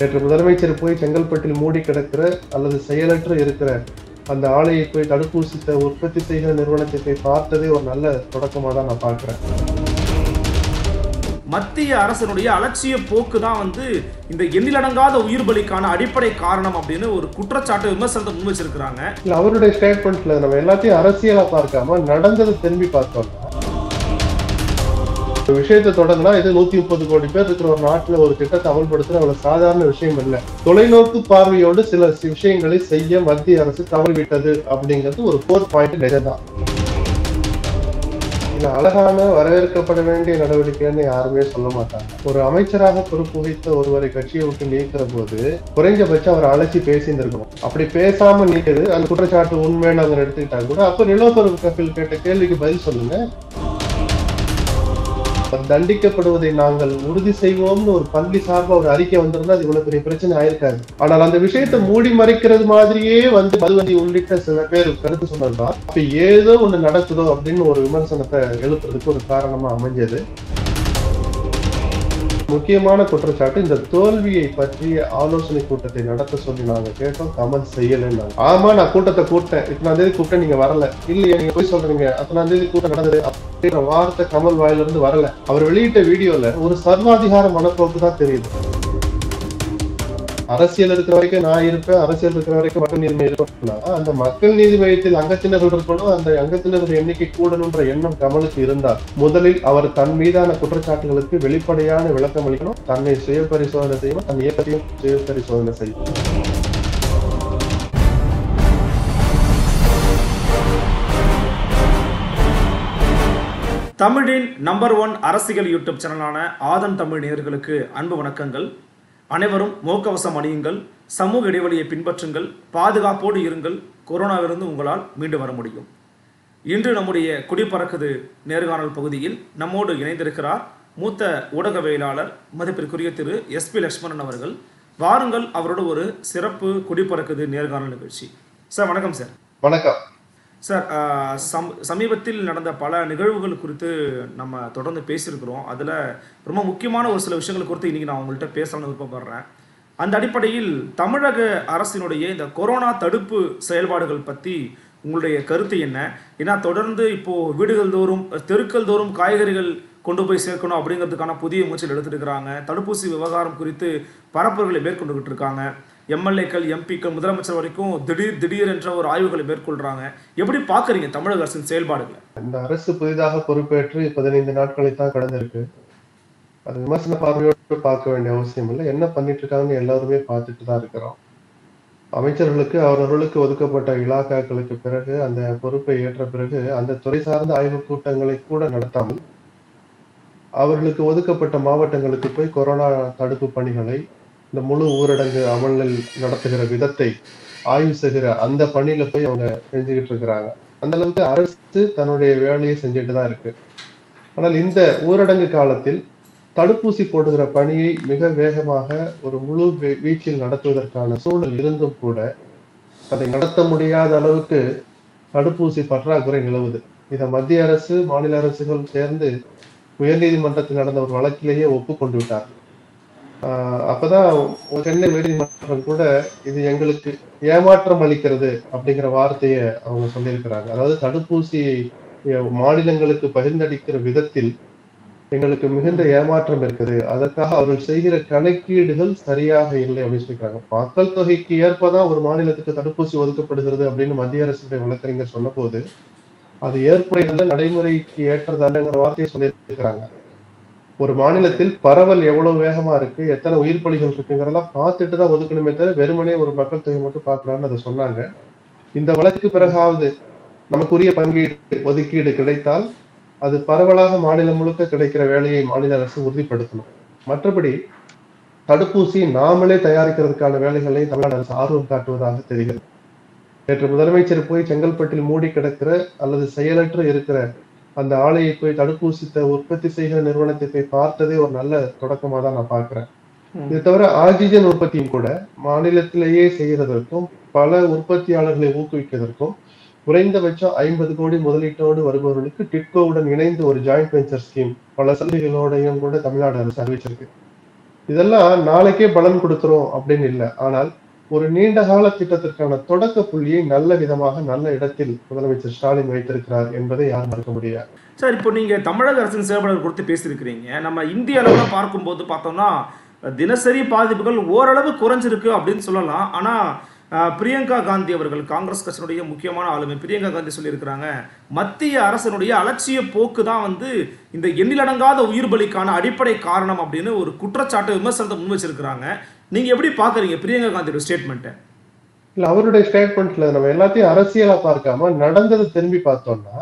நேற்று முதலமைச்சர் போய் செங்கல்பட்டில் மூடி கிடக்கிற அல்லது செயலற்று இருக்கிற அந்த ஆலையை போய் தடுப்பூசி த- உற்பத்தி செய்கிற நிறுவனத்தை போய் பார்த்ததே ஒரு நல்ல தொடக்கமாக தான் நான் பார்க்கிறேன். மத்திய அரசனுடைய அலட்சிய போக்கு தான் வந்து இந்த எண்ணிலடங்காத உயிர் பலிக்கான அடிப்படை காரணம் அப்படின்னு ஒரு குற்றச்சாட்டு விமர்சனத்தை முன் வச்சிருக்கிறாங்க. இல்ல அவருடைய ஸ்டேட்மெண்ட்ல நம்ம எல்லாத்தையும் அரசியலா பார்க்காம நடந்ததை திரும்பி பார்த்தோம்னா விஷயத்தை தொடங்கினா இது நூத்தி முப்பது கோடி பேர் இருக்கிற ஒரு நாட்டுல ஒரு திட்டத்தை அமல்படுத்துற அவ்வளவு சாதாரண விஷயம் இல்லை. தொலைநோக்கு பார்வையோடு சில விஷயங்களை செய்ய மத்திய அரசு தவறிவிட்டது அப்படிங்கிறது ஒரு போர் பாயிண்ட் நிஜம்தான். இது அழகான வரவேற்கப்பட வேண்டிய நடவடிக்கைன்னு யாருமே சொல்ல மாட்டாங்க. ஒரு அமைச்சராக பொறுப்பு வகித்த ஒருவரை கட்சியை விட்டு நீக்கிற போது குறைஞ்சபட்சம் அவர் அழைச்சி பேசியிருந்திருக்கணும். அப்படி பேசாம நீக்குது அந்த குற்றச்சாட்டு உண்மைன்னு அவங்க எடுத்துக்கிட்டாங்க கூட அப்ப நிலோபர் கபில் கேட்ட கேள்விக்கு பதில் சொல்லுங்க. தண்டிக்கப்படுவதை நாங்கள் உறுதி செய்வோம்னு ஒரு பள்ளி சார்பா ஒரு அறிக்கை வந்திருந்தா அது இவ்வளவு பெரிய பிரச்சனை ஆயிருக்காது. ஆனால் அந்த விஷயத்தை மூடி மறைக்கிறது மாதிரியே வந்து மதுவந்தி உள்ளிட்ட சில பேர் கருத்து சொன்னதுதான். அப்ப ஏதோ ஒண்ணு நடக்குதோ அப்படின்னு ஒரு விமர்சனத்தை எழுப்புறதுக்கு ஒரு காரணமா அமைஞ்சது. முக்கியமான குற்றச்சாட்டு இந்த தோல்வியை பற்றிய ஆலோசனை கூட்டத்தை நடத்த சொல்லி நாங்க கேட்டோம். கமல் செய்யலைன்னு. ஆமா நான் கூட்டத்தை கூட்டேன் இத்தனாம் தேதி கூட்டம் நீங்க வரல. இல்லையா நீங்க போய் சொல்றீங்க. அத்தனாம் தேதி கூட்டம் நடந்தது. வார்த்தை கமல் வாயிலிருந்து வரல. அவர் வெளியிட்ட வீடியோல ஒரு சர்வாதிகார மனப்போக்கு தான் தெரியுது. அரசியல் இருக்கிற வரைக்கும் நான் இருப்பேன் அரசியல் இருக்கிற வரைக்கும் மக்கள் நீதி மையம் அந்த மக்கள் நீதி மையத்தில் அங்கத்தினர்கள் இருக்கணும் அந்த அங்கத்தினர்கள் எண்ணிக்கை கூடணுன்ற எண்ணம் கமலுக்கு இருந்தால் முதலில் அவர் தன் மீதான குற்றச்சாட்டுகளுக்கு வெளிப்படையான விளக்கம் அளிக்கணும். தன்னை சுய பரிசோதனை செய்யணும் தன் இயக்கத்தையும் சுய பரிசோதனை செய்யணும். தமிழின் நம்பர் ஒன் அரசியல் யூடியூப் சேனலான ஆதன் தமிழ் நேயர்களுக்கு அன்பு வணக்கங்கள். அனைவரும் முகக்கவசம் அணியுங்கள் சமூக இடைவெளியை பின்பற்றுங்கள் பாதுகாப்போடு இருங்கள் கொரோனாவிலிருந்து உங்களால் மீண்டு வர முடியும். இன்று நம்முடைய குடிபறக்குது நேர்காணல் பகுதியில் நம்மோடு இணைந்திருக்கிறார் மூத்த ஊடகவியலாளர் மதிப்பிற்குரிய திரு எஸ்பி லட்சுமணன் அவர்கள். வாருங்கள் அவரோட ஒரு சிறப்பு குடிபறக்குது நேர்காணல் நிகழ்ச்சி. சார் வணக்கம் சார். வணக்கம். சார் சம் சமீபத்தில் நடந்த பல நிகழ்வுகள் குறித்து நம்ம தொடர்ந்து பேசியிருக்கிறோம். அதில் ரொம்ப முக்கியமான ஒரு சில விஷயங்கள் குறித்து இன்றைக்கி நான் உங்கள்கிட்ட பேசலாம்னு விருப்பப்படுறேன். அந்த அடிப்படையில் தமிழக அரசினுடைய இந்த கொரோனா தடுப்பு செயல்பாடுகள் பற்றி உங்களுடைய கருத்து என்ன? ஏன்னா தொடர்ந்து இப்போது வீடுகள் தோறும் தெருக்கள் தோறும் காய்கறிகள் கொண்டு போய் சேர்க்கணும் அப்படிங்கிறதுக்கான புதிய முயற்சிகள் எடுத்துட்டு இருக்கிறாங்க. தடுப்பூசி விவகாரம் குறித்து பரப்புரைகளை மேற்கொண்டுகிட்டு இருக்காங்க. எம்எல்ஏக்கள் எம்பிக்கள் முதலமைச்சர் வரைக்கும் திடீர் திடீர் என்ற ஒரு ஆய்வுகளை மேற்கொள்றாங்க. எப்படி பார்க்குறீங்க தமிழக அரசின் செயல்பாடுகளை? இந்த அரசு புதிதாக பொறுப்பேற்று பதினைந்து நாட்களை தான் கடந்திருக்கு. அது விமர்சன பார்வையோடு பார்க்க வேண்டிய அவசியம் இல்லை. என்ன பண்ணிட்டு இருக்காங்கன்னு எல்லாருமே பார்த்துட்டு தான் இருக்கிறோம். அமைச்சர்களுக்கு அவரவர்களுக்கு ஒதுக்கப்பட்ட இலாக்காக்களுக்கு பிறகு அந்த பொறுப்பை ஏற்ற பிறகு அந்த துறை சார்ந்த ஆய்வுக் கூட்டங்களை கூட நடத்தாமல் அவர்களுக்கு ஒதுக்கப்பட்ட மாவட்டங்களுக்கு போய் கொரோனா தடுப்பு பணிகளை இந்த முழு ஊரடங்கு அமலில் நடத்துகிற விதத்தை ஆய்வு செய்கிற அந்த பணியில போய் அவங்க செஞ்சுக்கிட்டு இருக்கிறாங்க. அந்த அளவுக்கு அரசு தன்னுடைய வேலையை செஞ்சுட்டு தான் இருக்கு. ஆனால் இந்த ஊரடங்கு காலத்தில் தடுப்பூசி போடுகிற பணியை மிக வேகமாக ஒரு முழு வீ- வீச்சில் நடத்துவதற்கான சூழல் இருந்தும் கூட அதை நடத்த முடியாத அளவுக்கு தடுப்பூசி பற்றாக்குறை நிலவுது. இதை மத்திய அரசு மாநில அரசுகள் சேர்ந்து உயர்நீதிமன்றத்தில் நடந்த ஒரு வழக்கிலேயே ஒப்புக்கொண்டு விட்டார்கள். அப்பதான் சென்னை உயர்நீதிமன்றம் கூட இது எங்களுக்கு ஏமாற்றம் அளிக்கிறது அப்படிங்கிற வார்த்தையை அவங்க சொல்லியிருக்கிறாங்க. அதாவது தடுப்பூசி மாநிலங்களுக்கு பகிர்ந்தளிக்கிற விதத்தில் எங்களுக்கு மிகுந்த ஏமாற்றம் இருக்குது. அதற்காக அவர்கள் செய்கிற கணக்கீடுகள் சரியாக இல்லை அப்படின்னு சொல்லிக்கிறாங்க மக்கள் தொகைக்கு ஏற்பதான் ஒரு மாநிலத்துக்கு தடுப்பூசி ஒதுக்கப்படுகிறது அப்படின்னு மத்திய அரசுடைய வழக்கறிஞர் சொன்னபோது அது ஏற்புடைய நடைமுறைக்கு ஏற்றதல்லங்கிற வார்த்தையை சொல்லியிருக்கிறாங்க. ஒரு மாநிலத்தில் பரவல் எவ்வளவு வேகமா இருக்கு எத்தனை உயிர் பலிகள் இருக்குங்கிறதெல்லாம் பார்த்துட்டு தான் ஒதுக்கணுமே தவிர வெறுமனே ஒரு மக்கள் தொகை மட்டும் பார்க்கலாம்னு அதை சொன்னாங்க. இந்த வழக்கு பிறகாவது நமக்குரிய பங்கீடு ஒதுக்கீடு கிடைத்தால் அது பரவலாக மாநிலம் முழுக்க கிடைக்கிற வேலையை மாநில அரசு உறுதிப்படுத்தணும். மற்றபடி தடுப்பூசி நாமளே தயாரிக்கிறதுக்கான வேலைகளை தமிழ்நாடு அரசு ஆர்வம் காட்டுவதாக தெரிகிறது. நேற்று முதலமைச்சர் போய் செங்கல்பட்டில் மூடி கிடக்கிற அல்லது செயலற்று இருக்கிற அந்த ஆலையை போய் தடுப்பூசி உற்பத்தி செய்கிற நிறுவனத்தை போய் பார்த்ததே ஒரு நல்ல தொடக்கமா தான் நான் பார்க்கிறேன். இது தவிர ஆக்சிஜன் உற்பத்தியும் கூட மாநிலத்திலேயே செய்கிறதற்கும் பல உற்பத்தியாளர்களை ஊக்குவிப்பதற்கும் குறைந்தபட்சம் ஐம்பது கோடி முதலீட்டோடு வருபவர்களுக்கு டிட்கோவுடன் இணைந்து ஒரு ஜாயிண்ட் வெஞ்சர் ஸ்கீம் பல சலுகைகளோடையும் கூட தமிழ்நாடு அரசு அறிவிச்சிருக்கு. இதெல்லாம் நாளைக்கே பலன் கொடுத்துரும் அப்படின்னு இல்லை. ஆனால் ஒரு நீண்ட கால திட்டத்திற்கான தொடக்க புள்ளியை நல்ல விதமாக நல்ல இடத்தில் முதலமைச்சர் ஸ்டாலின் வைத்திருக்கிறார் என்பதை யாரும் மறுக்க முடியாது. சார் இப்போ நீங்கள் தமிழக அரசின் செயல்பாடுகள் குறித்து பேசியிருக்கிறீங்க. நம்ம இந்திய அளவில் பார்க்கும்போது பார்த்தோம்னா தினசரி பாதிப்புகள் ஓரளவு குறைஞ்சிருக்கு அப்படின்னு சொல்லலாம். ஆனால் பிரியங்கா காந்தி அவர்கள் காங்கிரஸ் கட்சியினுடைய முக்கியமான ஆளுமை பிரியங்கா காந்தி சொல்லியிருக்கிறாங்க மத்திய அரசினுடைய அலட்சிய போக்கு தான் வந்து இந்த எண்ணிலடங்காத உயிர் பலிக்கான அடிப்படை காரணம் அப்படின்னு ஒரு குற்றச்சாட்டு விமர்சனத்தை முன் வச்சிருக்கிறாங்க. நீங்கள் எப்படி பார்க்குறீங்க பிரியங்கா காந்தியோட ஸ்டேட்மெண்ட்டை இல்ல அவருடைய ஸ்டேட்மெண்ட்ல நம்ம எல்லாத்தையும் அரசியலா பார்க்காம நடந்ததை திரும்பி பார்த்தோம்னா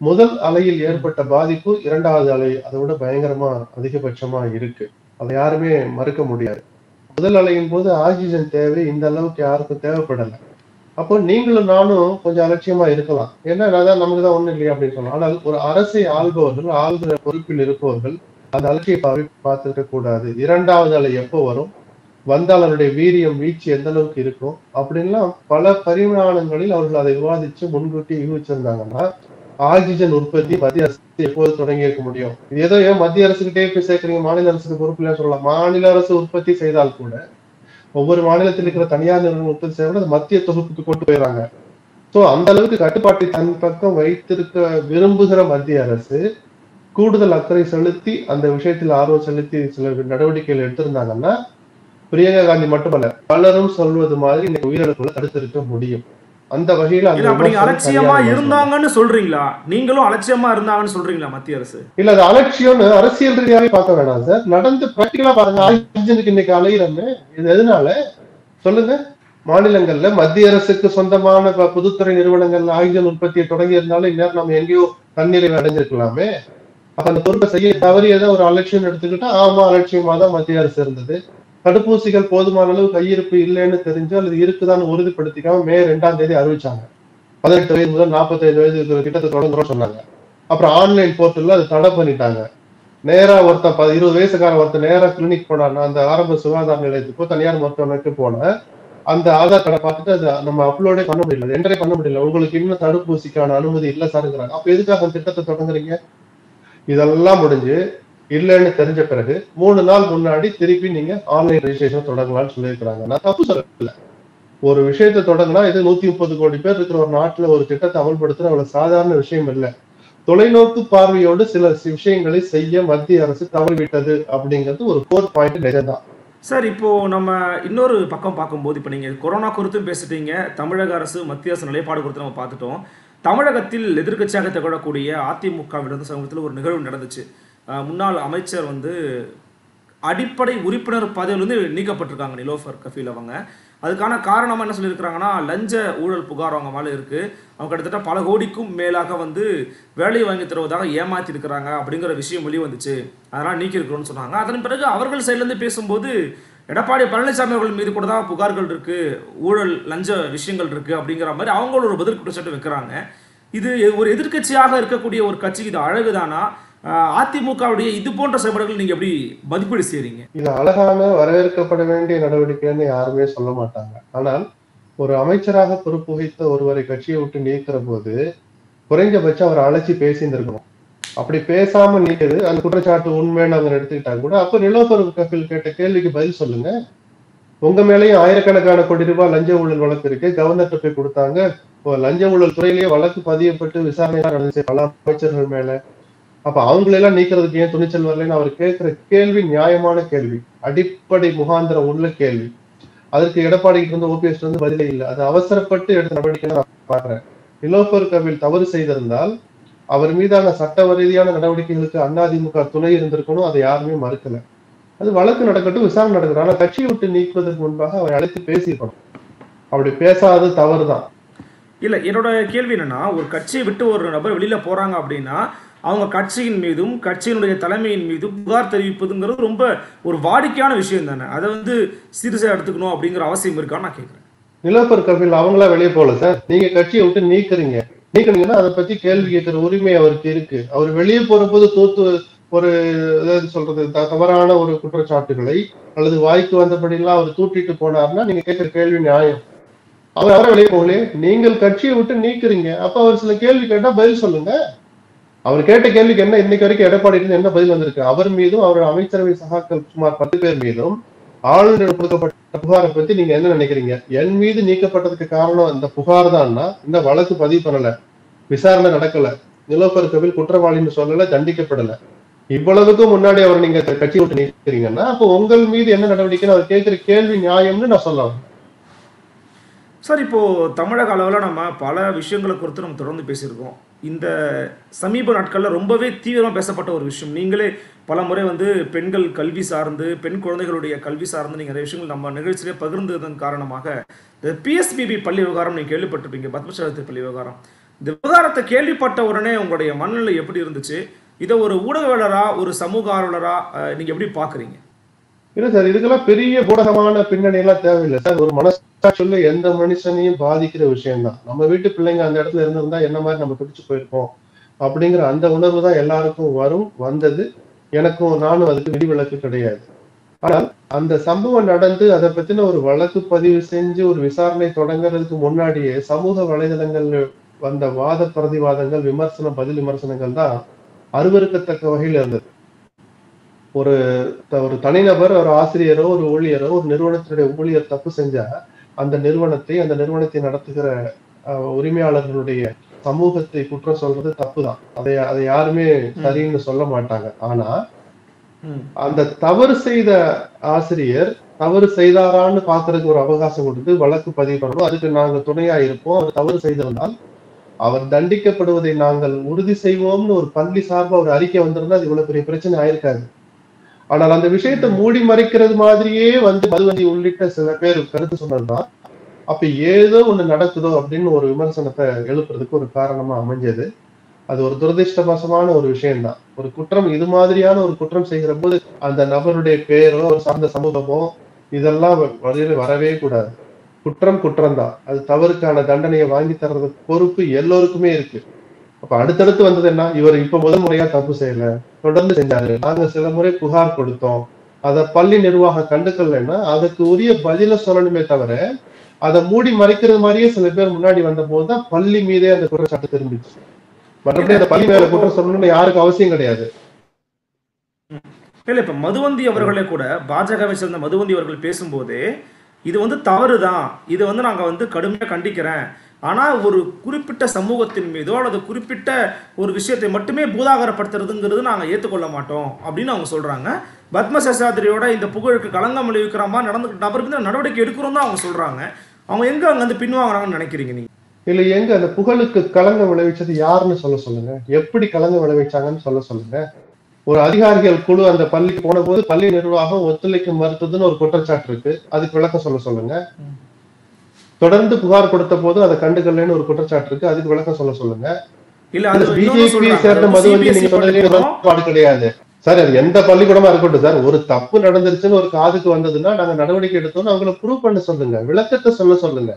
முதல் அலையில் ஏற்பட்ட பாதிப்பு இரண்டாவது அலை அதை விட பயங்கரமா அதிகபட்சமா இருக்கு. அதை யாருமே மறுக்க முடியாது. முதல் அலையின் போது ஆக்சிஜன் தேவை இந்த அளவுக்கு யாருக்கும் தேவைப்படலை. அப்போ நீங்களும் நானும் கொஞ்சம் அலட்சியமா இருக்கலாம். ஏன்னா அதான் நமக்கு தான் ஒண்ணும் இல்லையா அப்படின்னு சொல்லலாம் ஆனால் ஒரு அரசை ஆள்பவர்கள் ஆள்கிற பொறுப்பில் இருப்பவர்கள் அந்த அலட்சிய பார்த்துருக்க கூடாது இரண்டாவது அலை எப்போ வரும்? வந்தால் வீரியம் வீழ்ச்சி எந்த அளவுக்கு இருக்கும் அப்படின்லாம் பல பரிமாணங்களில் அவர்கள் அதை விவாதிச்சு முன்கூட்டி யூகிச்சிருந்தாங்கன்னா ஆக்சிஜன் உற்பத்தி மத்திய அரசு எப்போது தொடங்கி இருக்க முடியும்? இது ஏதோ ஏன் மத்திய அரசுகிட்டே போய் சேர்க்கறீங்க? மாநில அரசுக்கு பொறுப்பு சொல்லலாம். மாநில அரசு உற்பத்தி செய்தால் கூட ஒவ்வொரு மாநிலத்தில் இருக்கிற தனியார் நிறுவனம் உற்பத்தி செய்யப்பட அது மத்திய தொகுப்புக்கு கொண்டு போயிடறாங்க. சோ அந்த அளவுக்கு கட்டுப்பாட்டை தன் பக்கம் வைத்திருக்க விரும்புகிற மத்திய அரசு கூடுதல் அக்கறை செலுத்தி அந்த விஷயத்தில் ஆர்வம் செலுத்தி சில நடவடிக்கைகள் எடுத்திருந்தாங்கன்னா பிரியங்கா காந்தி மட்டுமல்ல பலரும் சொல்வது மாதிரி இன்னைக்கு உயிரிழப்புகளை தடுத்திருக்க முடியும். அந்த வகையில அந்த அலட்சியமா. இருந்தாங்கன்னு சொல்றீங்களா? நீங்களும் அலட்சியமா இருந்தாங்கன்னு சொல்றீங்களா மத்திய அரசு? இல்ல அது அலட்சியம்னு அரசியல் ரீதியாவே பார்க்க வேணாம் சார். நடந்து பிராக்டிகலா பாருங்க. ஆக்சிஜனுக்கு இன்னைக்கு அலையிறமே இது எதனால? சொல்லுங்க. மாநிலங்கள்ல மத்திய அரசுக்கு சொந்தமான பொதுத்துறை நிறுவனங்கள்ல ஆக்சிஜன் உற்பத்தியை தொடங்கி இருந்தாலும் இந்நேரம் நம்ம எங்கேயோ தண்ணீரை அடைஞ்சிருக்கலாமே. அப்ப அந்த பொறுப்பை செய்ய தவறியதை ஒரு அலட்சியம் எடுத்துக்கிட்டா ஆமா அலட்சியமா தான் மத்திய அரசு இருந்தது. தடுப்பூசிகள் போதுமான அளவு கையிருப்பு இல்லைன்னு தெரிஞ்சு அல்லது இருக்குதான்னு உறுதிப்படுத்திக்காம மே ரெண்டாம் தேதி அறிவிச்சாங்க. பதினெட்டு வயது முதல் நாற்பத்தைந்து வயது இருக்கிற திட்டத்தை தொடங்குறோம் சொன்னாங்க. அப்புறம் ஆன்லைன் போர்ட்டல்ல அதை தடை பண்ணிட்டாங்க. நேரா ஒருத்தன் ப- இருபது வயசுக்காரன் ஒருத்தன் நேரா கிளினிக் போனான்னா அந்த ஆரம்ப சுகாதார நிலையத்துக்கோ தனியார் மருத்துவமனைக்கு போன அந்த ஆதார் கார்டை பார்த்துட்டு அதை நம்ம அப்லோடே பண்ண முடியல. என்ட்ரே பண்ண முடியல. உங்களுக்கு இன்னும் தடுப்பூசிக்கான அனுமதி இல்லை சாருங்கிறாங்க அப்ப எதுக்காக அந்த திட்டத்தை தொடங்குறீங்க? இதெல்லாம் முடிஞ்சு இல்லைன்னு தெரிஞ்ச பிறகு மூணு நாள் முன்னாடி திருப்பி நீங்க ஆன்லைன் ரெஜிஸ்ட்ரேஷன் தொடங்கலாம்னு சொல்லியிருக்கிறாங்க. நான் தப்பு சொல்லல. ஒரு விஷயத்தை தொடங்கினா இது நூத்தி முப்பது கோடி பேர் இருக்கிற ஒரு நாட்டுல ஒரு திட்டத்தை அமல்படுத்துற அவ்வளவு சாதாரண விஷயம் இல்ல. தொலைநோக்கு பார்வையோடு சில விஷயங்களை செய்ய மத்திய அரசு தவறிவிட்டது அப்படிங்கிறது ஒரு கோர் பாயிண்ட் நிஜம்தான். சார் இப்போ நம்ம இன்னொரு பக்கம் பார்க்கும்போது இப்போ நீங்க கொரோனா குறித்தும் பேசிட்டீங்க. தமிழக அரசு மத்திய அரசு நிலைப்பாடு குறித்து நம்ம பார்த்துட்டோம். தமிழகத்தில் எதிர்கட்சியாக திகழக்கூடிய அதிமுகவிடம் சமூகத்தில் ஒரு நிகழ்வு நடந்துச்சு. முன்னாள் அமைச்சர் வந்து அடிப்படை உறுப்பினர் பதவியிலிருந்து நீக்கப்பட்டிருக்காங்க நிலோஃபர் கஃபீல் அவங்க. அதுக்கான காரணம் என்ன சொல்லியிருக்கிறாங்கன்னா லஞ்ச ஊழல் புகார் அவங்க மேலே இருக்குது அவங்க கிட்டத்தட்ட பல கோடிக்கும் மேலாக வந்து வேலை வாங்கி தருவதாக ஏமாத்தி இருக்கிறாங்க அப்படிங்கிற விஷயம் வெளியே வந்துச்சு அதனால் நீக்கியிருக்கிறோம்னு சொன்னாங்க. அதன் பிறகு அவர்கள் சைட்லேருந்து பேசும்போது எடப்பாடி பழனிசாமி அவர்கள் மீது கூட தான் புகார்கள் இருக்குது ஊழல் லஞ்ச விஷயங்கள் இருக்குது அப்படிங்கிற மாதிரி அவங்களோட ஒரு பதில் குற்றச்சாட்டு வைக்கிறாங்க. இது ஒரு எதிர்க்கட்சியாக இருக்கக்கூடிய ஒரு கட்சிக்கு இது அழகுதானா? அதிமுகவுடைய இது போன்ற செயல்பாடுகள் நீங்க எப்படி மதிப்பீடு செய்யறீங்க இது அழகான வரவேற்கப்பட வேண்டிய நடவடிக்கைன்னு யாருமே சொல்ல மாட்டாங்க. ஆனால் ஒரு அமைச்சராக பொறுப்பு வகித்த ஒருவரை கட்சியை விட்டு நீக்கிற போது குறைஞ்சபட்சம் அவர் அழைச்சி பேசியிருந்திருக்கணும். அப்படி பேசாம நீக்குது அந்த குற்றச்சாட்டு உண்மைன்னு அவங்க எடுத்துக்கிட்டாங்க கூட அப்ப நிலோபர் கபில் கேட்ட கேள்விக்கு பதில் சொல்லுங்க. உங்க மேலேயும் ஆயிரக்கணக்கான கோடி ரூபாய் லஞ்ச ஊழல் வழக்கு இருக்கு. கவர்னர்கிட்ட போய் கொடுத்தாங்க. லஞ்ச ஊழல் துறையிலேயே வழக்கு பதியப்பட்டு விசாரணை நடந்துச்சு பல அமைச்சர்கள் மேல அப்ப அவங்களெல்லாம் நீக்கிறதுக்கு ஏன் துணிச்சல் வரலன்னு அவர் கேட்கிற கேள்வி நியாயமான கேள்வி. அடிப்படை முகாந்திரம் உள்ள கேள்வி. அதற்கு எடப்பாடி இருந்து ஓபிஎஸ் வந்து பதிலே இல்லை. அது அவசரப்பட்டு எடுத்த நடவடிக்கை நான் பாக்குறேன் நிலோபர் கவில் தவறு செய்திருந்தால் அவர் மீதான சட்ட ரீதியான நடவடிக்கைகளுக்கு அதிமுக துணை இருந்திருக்கணும் அதை யாருமே மறுக்கல. அது வழக்கு நடக்கட்டும் விசாரணை நடக்கட்டும். ஆனா கட்சியை விட்டு நீக்குவதற்கு முன்பாக அவர் அழைத்து பேசியிருக்கணும். அப்படி பேசாதது தவறுதான். இல்ல என்னோட கேள்வி என்னன்னா ஒரு கட்சியை விட்டு ஒரு நபர் வெளியில போறாங்க அப்படின்னா அவங்க கட்சியின் மீதும் கட்சியினுடைய தலைமையின் மீதும் புகார் தெரிவிப்பதுங்கிறது ரொம்ப ஒரு வாடிக்கையான விஷயம் தானே. அதை வந்து சீரியஸா எடுத்துக்கணும் அப்படிங்கிற அவசியம் இருக்கான்னு நான் கேட்குறேன் நிலப்பர் கபில் அவங்களா வெளியே போகல சார்? நீங்க கட்சியை விட்டு நீக்குறீங்க. நீக்கிறீங்கன்னா அதை பத்தி கேள்வி கேட்கிற உரிமை அவருக்கு இருக்கு. அவர் வெளியே போற போது தூத்து ஒரு இதாவது சொல்றது தவறான ஒரு குற்றச்சாட்டுகளை அல்லது வாய்க்கு வந்தபடியெல்லாம் அவர் தூட்டிட்டு போனார்னா நீங்க கேட்கிற கேள்வி நியாயம். அவர் அவரை வெளியே போகலையே. நீங்கள் கட்சியை விட்டு நீக்குறீங்க. அப்ப அவர் சில கேள்வி கேட்டா பதில் சொல்லுங்க. அவர் கேட்ட கேள்விக்கு என்ன இன்னைக்கு வரைக்கும் எடப்பாடி என்ன பதில் வந்திருக்கு? அவர் மீதும் அவர் அமைச்சரவை சகாக்கள் சுமார் பத்து பேர் மீதும் ஆளுநர் கொடுக்கப்பட்ட புகாரை பத்தி நீங்க என்ன நினைக்கிறீங்க? என் மீது நீக்கப்பட்டதுக்கு காரணம் இந்த புகார் தான்னா? இந்த வழக்கு பதிவு பண்ணல. விசாரணை நடக்கல. நிலோபர் கபில் குற்றவாளின்னு சொல்லல தண்டிக்கப்படல. இவ்வளவுக்கு முன்னாடி அவர் நீங்க கட்சி விட்டு நீக்கிறீங்கன்னா அப்போ உங்கள் மீது என்ன நடவடிக்கைன்னு அவர் கேட்கிற கேள்வி நியாயம்னு நான் சொல்லலாம். சார் இப்போ தமிழக அளவில் நம்ம பல விஷயங்களை குறித்து நம்ம தொடர்ந்து பேசியிருக்கோம். இந்த சமீப நாட்களில் ரொம்பவே தீவிரமாக பேசப்பட்ட ஒரு விஷயம். நீங்களே பல முறை வந்து பெண்கள் கல்வி சார்ந்து பெண் குழந்தைகளுடைய கல்வி சார்ந்து நீங்கள் நிறைய விஷயங்கள் நம்ம நிகழ்ச்சியிலே பகிர்ந்ததன் காரணமாக இந்த பிஎஸ்பிபி பள்ளி விவகாரம் நீங்கள் கேள்விப்பட்டிருப்பீங்க. பத்மசரத்து பள்ளி விவகாரம். இந்த விவகாரத்தை கேள்விப்பட்ட உடனே உங்களுடைய மனநிலை எப்படி இருந்துச்சு? இதை ஒரு ஊடகவியலரா ஒரு சமூக ஆர்வலராக நீங்கள் எப்படி பார்க்குறீங்க? இல்ல சார் இதுக்கெல்லாம் பெரிய ஊடகமான பின்னணி எல்லாம் தேவையில்லை சார். ஒரு மனசாட்சியில் எந்த மனுஷனையும் பாதிக்கிற விஷயம்தான். நம்ம வீட்டு பிள்ளைங்க அந்த இடத்துல இருந்திருந்தா என்ன மாதிரி நம்ம பிடிச்சு போயிருப்போம் அப்படிங்கிற அந்த உணர்வு தான் எல்லாருக்கும் வரும் வந்தது. எனக்கும் நானும் அதுக்கு விதிவிலக்கு கிடையாது. ஆனால் அந்த சம்பவம் நடந்து அதை பத்தின ஒரு வழக்கு பதிவு செஞ்சு ஒரு விசாரணை தொடங்குறதுக்கு முன்னாடியே சமூக வலைதளங்கள் வந்த வாத பிரதிவாதங்கள் விமர்சனம் பதில் விமர்சனங்கள் தான் அருவருக்கத்தக்க வகையில் இருந்தது. ஒரு ஒரு தனிநபர் ஒரு ஆசிரியரோ ஒரு ஊழியரோ ஒரு நிறுவனத்தினுடைய ஊழியர் தப்பு செஞ்சா அந்த நிறுவனத்தை அந்த நிறுவனத்தை நடத்துகிற உரிமையாளர்களுடைய சமூகத்தை குற்றம் சொல்றது தப்புதான். அதை அதை யாருமே சரின்னு சொல்ல மாட்டாங்க. ஆனா அந்த தவறு செய்த ஆசிரியர் தவறு செய்தாரான்னு பாக்குறதுக்கு ஒரு அவகாசம் கொடுத்து வழக்கு பதிவு பண்ணணும். அதுக்கு நாங்க துணையா இருப்போம். அவர் தவறு செய்திருந்தால் அவர் தண்டிக்கப்படுவதை நாங்கள் உறுதி செய்வோம்னு ஒரு பள்ளி சார்பா ஒரு அறிக்கை வந்திருந்தா அது இவ்வளவு பெரிய பிரச்சனை ஆயிருக்காது. ஆனால் அந்த விஷயத்தை மூடி மறைக்கிறது மாதிரியே வந்து மதுவந்தி உள்ளிட்ட சில பேர் கருத்து சொன்னதுதான். அப்ப ஏதோ ஒண்ணு நடக்குதோ அப்படின்னு ஒரு விமர்சனத்தை எழுப்புறதுக்கு ஒரு காரணமா அமைஞ்சது. அது ஒரு துரதிருஷ்டவசமான ஒரு விஷயம்தான். ஒரு குற்றம் இது மாதிரியான ஒரு குற்றம் செய்கிற போது அந்த நபருடைய பேரோ ஒரு சார்ந்த சமூகமோ இதெல்லாம் வழியில வரவே கூடாது. குற்றம் குற்றம் தான் அது தவறுக்கான தண்டனையை வாங்கி தர்றது பொறுப்பு எல்லோருக்குமே இருக்கு. அப்ப அடுத்தடுத்து வந்தது என்ன? இவர் இப்ப முதல் முறையா தப்பு செய்யல. தொடர்ந்து செஞ்சாரு. நாங்க சில முறை புகார் கொடுத்தோம். அத பள்ளி நிர்வாகம் கண்டுக்கலன்னா அதுக்கு உரிய பதில சொல்லணுமே தவிர அதை மூடி மறைக்கிறது மாதிரியே சில பேர் முன்னாடி வந்த போதுதான் பள்ளி மீதே அந்த குற்றச்சாட்டு திரும்பிச்சு. மற்றபடி அந்த பள்ளி மேல குற்றம் சொல்லணும்னு யாருக்கும் அவசியம் கிடையாது. இல்ல இப்ப மதுவந்தி அவர்களே கூட பாஜகவை சேர்ந்த மதுவந்தி அவர்கள் பேசும்போது இது வந்து தவறுதான். இதை இது வந்து நாங்க வந்து கடுமையா கண்டிக்கிறேன். ஆனால் ஒரு குறிப்பிட்ட சமூகத்தின் மீதோ அல்லது குறிப்பிட்ட ஒரு விஷயத்தை மட்டுமே பூதாகரப்படுத்துறதுங்கிறது நாங்கள் ஏற்றுக்கொள்ள மாட்டோம் அப்படின்னு அவங்க சொல்கிறாங்க பத்ம இந்த புகழுக்கு களங்கம் விளைவிக்கிற மாதிரி நடந்துக்கிட்ட நபருக்கு நடவடிக்கை எடுக்கிறோம் தான் அவங்க சொல்கிறாங்க அவங்க எங்கே அங்கே வந்து பின்வாங்குறாங்கன்னு நினைக்கிறீங்க நீங்கள் இல்ல எங்க அந்த புகழுக்கு களங்கம் விளைவிச்சது யாருன்னு சொல்ல சொல்லுங்க. எப்படி களங்கம் விளைவிச்சாங்கன்னு சொல்ல சொல்லுங்க. ஒரு அதிகாரிகள் குழு அந்த பள்ளிக்கு போன போது பள்ளி நிர்வாகம் ஒத்துழைக்க மறுத்ததுன்னு ஒரு குற்றச்சாட்டு இருக்கு. அதுக்கு விளக்கம் சொல்ல சொல்லுங்க. தொடர்ந்து புகார் கொடுத்த போது அதை கண்டுக்கலன்னு ஒரு குற்றச்சாட்டு இருக்கு. அதுக்கு விளக்கம் சொல்ல சொல்லுங்க. இல்ல அது இன்னொன்னு பிஜேபி. சேர்ந்த நீங்க பள்ளிக்கூடம் உடன்பாடு கிடையாது. சார் அது எந்த பள்ளிக்கூடமா இருக்கட்டும். சார் ஒரு தப்பு நடந்துருச்சுன்னு ஒரு காதுக்கு வந்ததுன்னா நாங்க நடவடிக்கை எடுத்தோம்னு அவங்கள ப்ரூவ் பண்ண சொல்லுங்க. விளக்கத்தை சொல்ல சொல்லுங்க.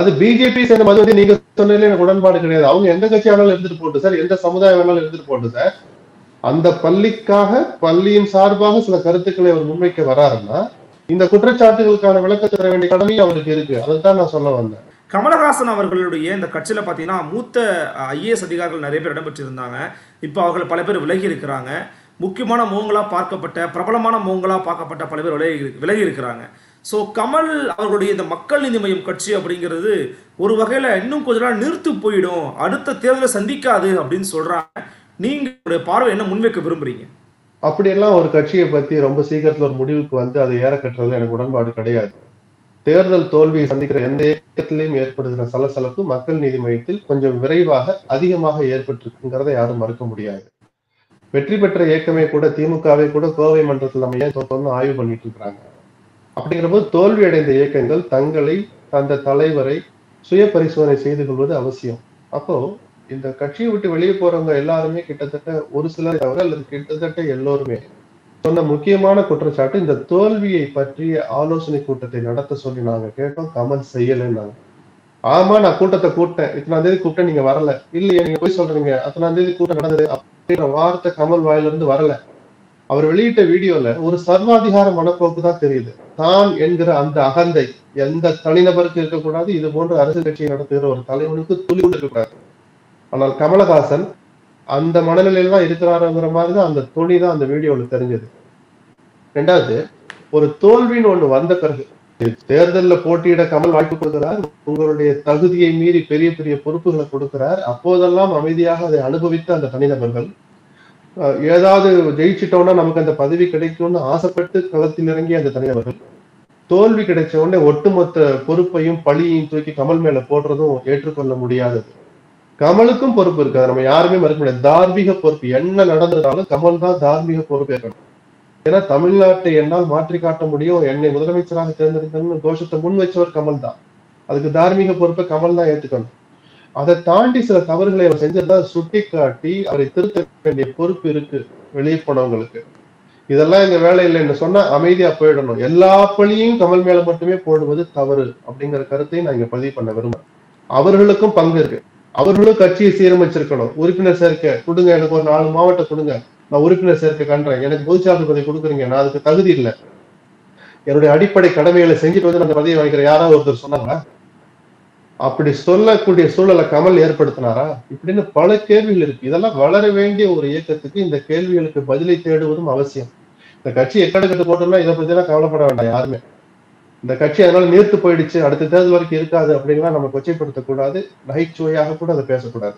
அது பிஜேபி சேர்ந்த மதுவந்தி நீங்க சொன்னதுல எனக்கு உடன்பாடு கிடையாது. அவங்க எந்த கட்சி வேணாலும் எடுத்துட்டு போட்டு சார் எந்த சமுதாயம் வேணாலும் எடுத்துட்டு போட்டு சார் அந்த பள்ளிக்காக பள்ளியின் சார்பாக சில கருத்துக்களை அவர் முன்வைக்க வராருன்னா இந்த குற்றச்சாட்டுகளுக்கான விளக்கம் தர வேண்டிய கடமையும் அவருக்கு இருக்கு. அதைத்தான் நான் சொல்ல வந்தேன். கமலஹாசன் அவர்களுடைய இந்த கட்சியில பார்த்தீங்கன்னா மூத்த ஐஏஎஸ் அதிகாரிகள் நிறைய பேர் இடம்பெற்றிருந்தாங்க. இப்போ அவர்கள் பல பேர் விலகி இருக்கிறாங்க. முக்கியமான முகங்களாக பார்க்கப்பட்ட பிரபலமான முகங்களாக பார்க்கப்பட்ட பல பேர் விலகி விலகி இருக்கிறாங்க. ஸோ கமல் அவர்களுடைய இந்த மக்கள் நீதி மையம் கட்சி அப்படிங்கிறது ஒரு வகையில் இன்னும் கொஞ்ச நாள் நிறுத்து போயிடும். அடுத்த தேர்தலை சந்திக்காது அப்படின்னு சொல்றாங்க. நீங்கள் பார்வை என்ன முன்வைக்க விரும்புறீங்க? அப்படியெல்லாம் ஒரு கட்சியை பத்தி ரொம்ப சீக்கிரத்துல ஒரு முடிவுக்கு வந்து அதை ஏற கட்டுறது எனக்கு உடன்பாடு கிடையாது. தேர்தல் தோல்வியை சந்திக்கிற எந்த இயக்கத்திலையும் ஏற்படுகிற சலசலப்பு மக்கள் நீதி மையத்தில் கொஞ்சம் விரைவாக அதிகமாக ஏற்பட்டிருக்குங்கிறத யாரும் மறுக்க முடியாது. வெற்றி பெற்ற இயக்கமே கூட திமுகவே கூட கோவை மன்றத்தில் நம்ம ஏன் தோத்தோம்னு ஆய்வு பண்ணிட்டு இருக்கிறாங்க. அப்படிங்கிற போது தோல்வி அடைந்த இயக்கங்கள் தங்களை அந்த தலைவரை சுய பரிசோதனை செய்து கொள்வது அவசியம். அப்போ இந்த கட்சியை விட்டு வெளியே போறவங்க எல்லாருமே கிட்டத்தட்ட ஒரு சிலர் தவிர அல்லது கிட்டத்தட்ட எல்லோருமே சொன்ன முக்கியமான குற்றச்சாட்டு இந்த தோல்வியை பற்றிய ஆலோசனை கூட்டத்தை நடத்த சொல்லி நாங்க கேட்டோம். கமல் செய்யலைன்னாங்க. ஆமா நான் கூட்டத்தை கூட்டேன் இத்தனாம் தேதி கூப்பிட்டேன் நீங்க வரல. இல்லையே நீங்க போய் சொல்றீங்க. அத்தனாம் தேதி கூட்டம் நடந்தது அப்படின்ற வார்த்தை கமல் வாயில இருந்து வரல. அவர் வெளியிட்ட வீடியோல ஒரு சர்வாதிகார மனப்போக்கு தான் தெரியுது. தான் என்கிற அந்த அகந்தை எந்த தனிநபருக்கு இருக்கக்கூடாது இது போன்ற அரசியல் கட்சியை நடத்துகிற ஒரு தலைவனுக்கு துளி கூட இருக்கக்கூடாது ஆனால் கமலஹாசன் அந்த மனநிலையில் தான் இருக்கிறாருங்கிற மாதிரி தான் அந்த துணி தான் அந்த வீடியோவில் தெரிஞ்சது. ரெண்டாவது ஒரு தோல்வின்னு ஒண்ணு வந்த பிறகு தேர்தல்ல போட்டியிட கமல் வாய்ப்பு கொடுக்கிறார் உங்களுடைய தகுதியை மீறி பெரிய பெரிய பொறுப்புகளை கொடுக்கிறார் அப்போதெல்லாம் அமைதியாக அதை அனுபவித்த அந்த தனிநபர்கள் ஏதாவது ஜெயிச்சிட்டோம்னா நமக்கு அந்த பதவி கிடைக்கும்னு ஆசைப்பட்டு களத்தில் இறங்கிய அந்த தனிநபர்கள் தோல்வி கிடைச்ச உடனே ஒட்டுமொத்த பொறுப்பையும் பழியையும் தூக்கி கமல் மேல போடுறதும் ஏற்றுக்கொள்ள முடியாதது. கமலுக்கும் பொறுப்பு இருக்காது நம்ம யாருமே மறுக்க முடியாது. தார்மீக பொறுப்பு. என்ன நடந்ததாலும் கமல் தான் தார்மீக பொறுப்பேற்கணும் ஏன்னா தமிழ்நாட்டை என்னால் மாற்றி காட்ட முடியும். என்னை முதலமைச்சராக தேர்ந்தெடுக்கணும்னு கோஷத்தை முன் வச்சவர் கமல் தான். அதுக்கு தார்மீக பொறுப்பை கமல் தான் ஏத்துக்கணும் அதை தாண்டி சில தவறுகளை அவர் செஞ்சதா சுட்டி காட்டி அவரை திருத்த வேண்டிய பொறுப்பு இருக்கு வெளியே போனவங்களுக்கு. இதெல்லாம் எங்க வேலை இல்லைன்னு சொன்னா அமைதியா போயிடணும். எல்லா பழியும் கமல் மேல மட்டுமே போடுவது தவறு அப்படிங்கிற கருத்தையும் நான் இங்க பதிவு பண்ண விரும்புறேன். அவர்களுக்கும் பங்கு இருக்கு. அவர்களும் கட்சியை சீரமைச்சிருக்கணும். உறுப்பினர் சேர்க்கை கொடுங்க எனக்கு ஒரு நாலு மாவட்டம் கொடுங்க. நான் உறுப்பினர் சேர்க்கை கண்டேன் எனக்கு பொதுச்சார்பு பதவி கொடுக்குறீங்க. நான் அதுக்கு தகுதி இல்லை. என்னுடைய அடிப்படை கடமைகளை செஞ்சுட்டு வந்து நான் அந்த பதவியை வாங்கிக்கிறேன். யாராவது ஒருத்தர் சொன்னாங்களா? அப்படி சொல்லக்கூடிய சூழலை கமல் ஏற்படுத்தினாரா? இப்படின்னு பல கேள்விகள் இருக்கு. இதெல்லாம் வளர வேண்டிய ஒரு இயக்கத்துக்கு இந்த கேள்விகளுக்கு பதிலை தேடுவதும் அவசியம். இந்த கட்சி எக்கடு கட்டு போட்டோம்னா இதை பத்தி எல்லாம் கவலைப்பட வேண்டாம் யாருமே. இந்த கட்சி அதனால நீர்த்து போயிடுச்சு அடுத்த தேர்தல் வரைக்கும் இருக்காது அப்படின்லாம் நம்ம கொச்சைப்படுத்தக்கூடாது. நகைச்சுவையாக கூட அதை பேசக்கூடாது.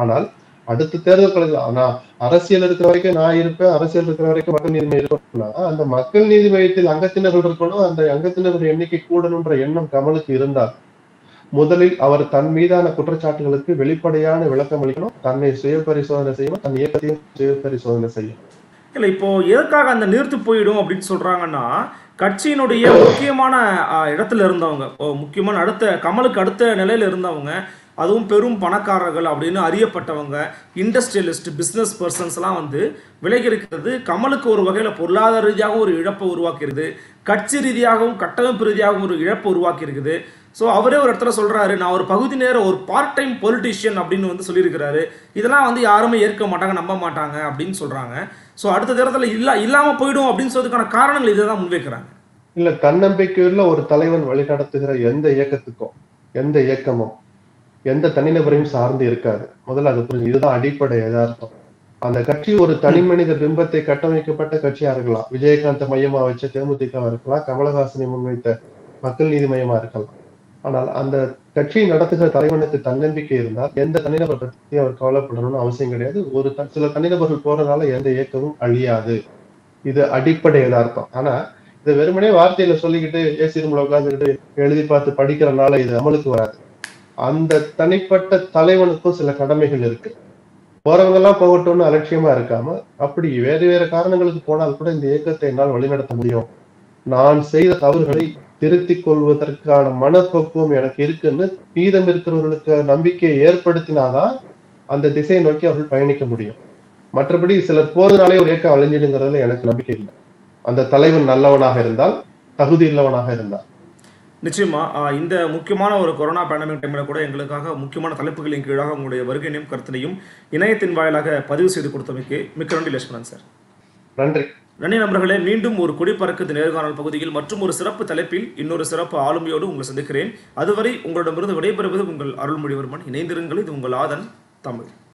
ஆனால் அடுத்த தேர்தல் கலந்து ஆனா அரசியல் இருக்கிற வரைக்கும் நான் இருப்பேன் அரசியல் இருக்கிற வரைக்கும் மக்கள் நீதி இருக்கணும்னா அந்த மக்கள் நீதி மையத்தில் அங்கத்தினர்கள் இருக்கணும் அந்த அங்கத்தினர்கள் எண்ணிக்கை கூடணுன்ற எண்ணம் கமலுக்கு இருந்தால் முதலில் அவர் தன் மீதான குற்றச்சாட்டுகளுக்கு வெளிப்படையான விளக்கம் அளிக்கணும் தன்னை சுய பரிசோதனை செய்யணும் தன் இயக்கத்தையும் சுய பரிசோதனை செய்யணும். இல்லை இப்போ எதுக்காக அந்த நீர்த்து போயிடும் அப்படின்னு சொல்றாங்கன்னா கட்சியினுடைய முக்கியமான இடத்துல இருந்தவங்க. ஓ, முக்கியமான அடுத்த கமலுக்கு அடுத்த நிலையில இருந்தவங்க. அதுவும் பெரும் பணக்காரர்கள் அப்படின்னு அறியப்பட்டவங்க இண்டஸ்ட்ரியலிஸ்ட் பிஸ்னஸ் பர்சன்ஸ்லாம் வந்து விலகி இருக்கிறது கமலுக்கு ஒரு வகையில் பொருளாதார ரீதியாகவும் ஒரு இழப்பை உருவாக்கியிருது கட்சி ரீதியாகவும் கட்டமைப்பு ரீதியாகவும் ஒரு இழப்பை உருவாக்கியிருக்குது. ஸோ அவரே ஒரு இடத்துல சொல்கிறாரு நான் ஒரு பகுதி நேர ஒரு பார்ட் டைம் பொலிட்டிஷியன் அப்படின்னு வந்து சொல்லியிருக்கிறாரு. இதெல்லாம் வந்து யாருமே ஏற்க மாட்டாங்க நம்ப மாட்டாங்க அப்படின்னு சொல்கிறாங்க ஸோ அடுத்த தேர்தலில் இல்லா இல்லாமல் போயிடும் அப்படின்னு சொல்றதுக்கான காரணங்கள் இதை தான் முன்வைக்கிறாங்க. இல்லை தன்னம்பிக்கையுள்ள ஒரு தலைவன் வழிநடத்துகிற எந்த இயக்கத்துக்கும் எந்த இயக்கமும் எந்த தனிநபரையும் சார்ந்து இருக்காது. முதல்ல அது புரிஞ்சு இதுதான் அடிப்படை எதார்த்தம் அந்த கட்சி ஒரு தனி மனித பிம்பத்தை கட்டமைக்கப்பட்ட கட்சியா இருக்கலாம். விஜயகாந்த் மையமா வச்ச தேமுதிகவா இருக்கலாம். கமலஹாசனை முன்வைத்த மக்கள் நீதி மையமா இருக்கலாம். ஆனால் அந்த கட்சியை நடத்துகிற தலைவனுக்கு தன்னம்பிக்கை இருந்தால் எந்த தனிநபர் பற்றி அவர் கவலைப்படணும்னு அவசியம் கிடையாது. ஒரு சில தனிநபர்கள் போறதுனால எந்த இயக்கமும் அழியாது. இது அடிப்படை எதார்த்தம் ஆனா இதை வெறுமனே வார்த்தையில சொல்லிக்கிட்டு ஏசி ரூம்ல உட்காந்துக்கிட்டு எழுதி பார்த்து படிக்கிறனால இது அமலுக்கு வராது. அந்த தனிப்பட்ட தலைவனுக்கும் சில கடமைகள் இருக்கு. போறவங்க எல்லாம் போகட்டும்னு அலட்சியமா இருக்காம அப்படி வேறு வேறு காரணங்களுக்கு போனால் கூட இந்த இயக்கத்தை என்னால் வழிநடத்த முடியும். நான் செய்த தவறுகளை திருத்திக் கொள்வதற்கான மனப்பக்குவம் எனக்கு இருக்குன்னு மீதம் இருக்கிறவர்களுக்கு நம்பிக்கையை ஏற்படுத்தினாதான் அந்த திசையை நோக்கி அவர்கள் பயணிக்க முடியும். மற்றபடி சிலர் போறதுனாலே ஒரு இயக்கம் அழிஞ்சிடுங்கிறதுல எனக்கு நம்பிக்கை இல்லை. அந்த தலைவன் நல்லவனாக இருந்தால் தகுதி இல்லவனாக இருந்தால். நிச்சயமா ஆஹ், இந்த முக்கியமான ஒரு கொரோனா பேண்டமிக் டைமில் கூட எங்களுக்காக முக்கியமான தலைப்புகளின் கீழாக உங்களுடைய வருகையினையும் கருத்தினையும் இணையத்தின் வாயிலாக பதிவு செய்து கொடுத்தமைக்கு மிக்க நன்றி லட்சுமணன் சார். நன்றி. நன்றி நண்பர்களே மீண்டும் ஒரு குடிப்பறக்குது நேர்காணல் பகுதியில் மற்றும் ஒரு சிறப்பு தலைப்பில் இன்னொரு சிறப்பு ஆளுமையோடு உங்களை சந்திக்கிறேன். அதுவரை உங்களிடமிருந்து விடைபெறுவது உங்கள் அருள்மொழிவர்மன். இணைந்திருங்கள் இது உங்கள் ஆதன் தமிழ்.